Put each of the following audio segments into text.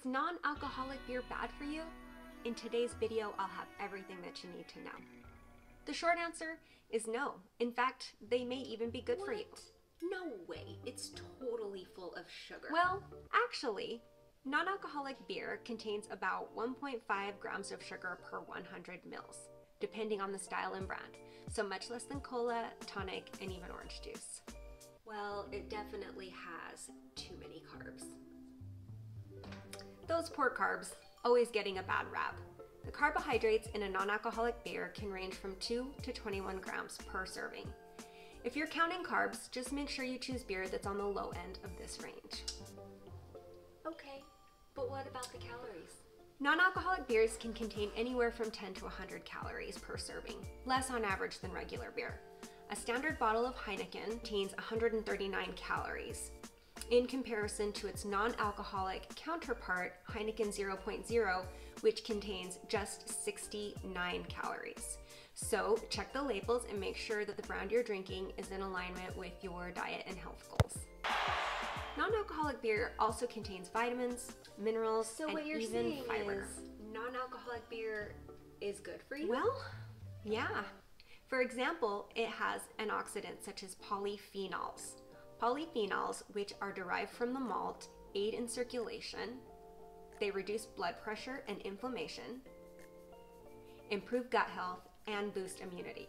Is non-alcoholic beer bad for you? In today's video, I'll have everything that you need to know. The short answer is no. In fact, they may even be good for you. No way. It's totally full of sugar. Well, actually, non-alcoholic beer contains about 1.5 grams of sugar per 100 mils, depending on the style and brand. So much less than cola, tonic, and even orange juice. well, it definitely has too many carbs. Those poor carbs, always getting a bad rap. The carbohydrates in a non-alcoholic beer can range from 2 to 21 grams per serving. If you're counting carbs, just make sure you choose beer that's on the low end of this range. Okay, but what about the calories? Non-alcoholic beers can contain anywhere from 10 to 100 calories per serving, less on average than regular beer. A standard bottle of Heineken contains 139 calories, in comparison to its non-alcoholic counterpart, Heineken 0.0, which contains just 69 calories. So check the labels and make sure that the brand you're drinking is in alignment with your diet and health goals. Non-alcoholic beer also contains vitamins, minerals, So and what you're even saying fiber. is non-alcoholic beer is good for you? Well, yeah. For example, it has antioxidants such as polyphenols. Polyphenols, which are derived from the malt, aid in circulation. They reduce blood pressure and inflammation, improve gut health, and boost immunity.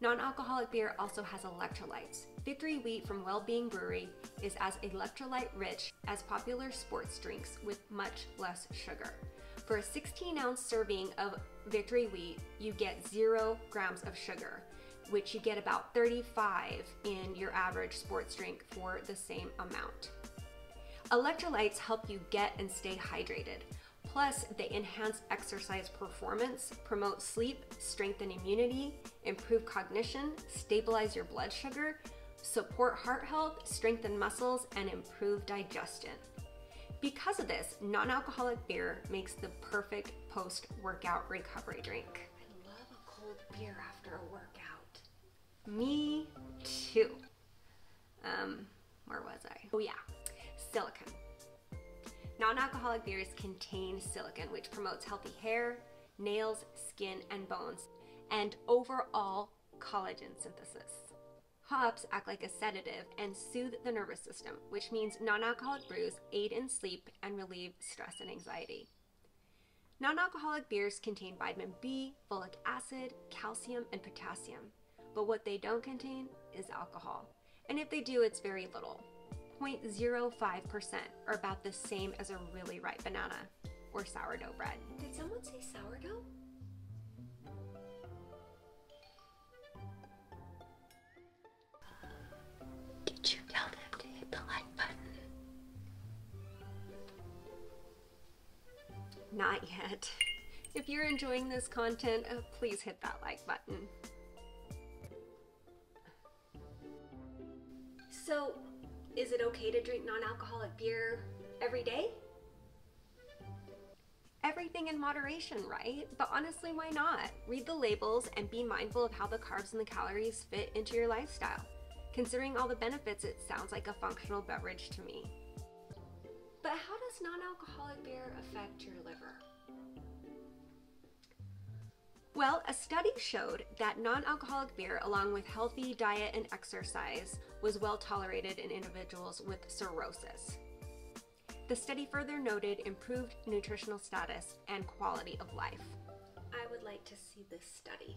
Non alcoholic beer also has electrolytes. Victory Wheat from Wellbeing Brewery is as electrolyte rich as popular sports drinks with much less sugar. For a 16 ounce serving of Victory Wheat, you get zero grams of sugar, which you get about 35 in your average sports drink for the same amount. Electrolytes help you get and stay hydrated. Plus, they enhance exercise performance, promote sleep, strengthen immunity, improve cognition, stabilize your blood sugar, support heart health, strengthen muscles, and improve digestion. Because of this, non alcoholic beer makes the perfect post workout recovery drink. I love a cold beer after a workout. Me too. Um, where was I? Oh, yeah, silicon. Non alcoholic beers contain silicon, which promotes healthy hair, nails, skin, and bones, and overall collagen synthesis. Hops act like a sedative and soothe the nervous system, which means non alcoholic brews aid in sleep and relieve stress and anxiety. Non alcoholic beers contain vitamin B, folic acid, calcium, and potassium, but what they don't contain is alcohol. And if they do, it's very little 0.05%, or about the same as a really ripe banana or sourdough bread. Did someone say sourdough? Did you tell them to hit the like button? Not yet. If you're enjoying this content, uh, please hit that like button. So, is it okay to drink non-alcoholic beer every day? Everything in moderation, right? But honestly, why not? Read the labels and be mindful of how the carbs and the calories fit into your lifestyle. Considering all the benefits, it sounds like a functional beverage to me. But how does non-alcoholic beer affect your liver? Well, a study showed that non alcoholic beer, along with healthy diet and exercise, was well tolerated in individuals with cirrhosis. The study further noted improved nutritional status and quality of life. I would like to see this study.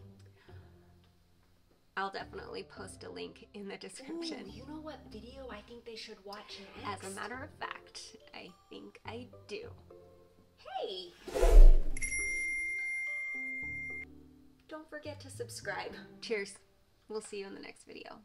I'll definitely post a link in the description. Ooh, you know what video I think they should watch next? As a matter of fact, I think I do. Hey! Forget to subscribe. Cheers. We'll see you in the next video.